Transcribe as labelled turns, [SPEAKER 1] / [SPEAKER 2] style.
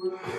[SPEAKER 1] Feel
[SPEAKER 2] like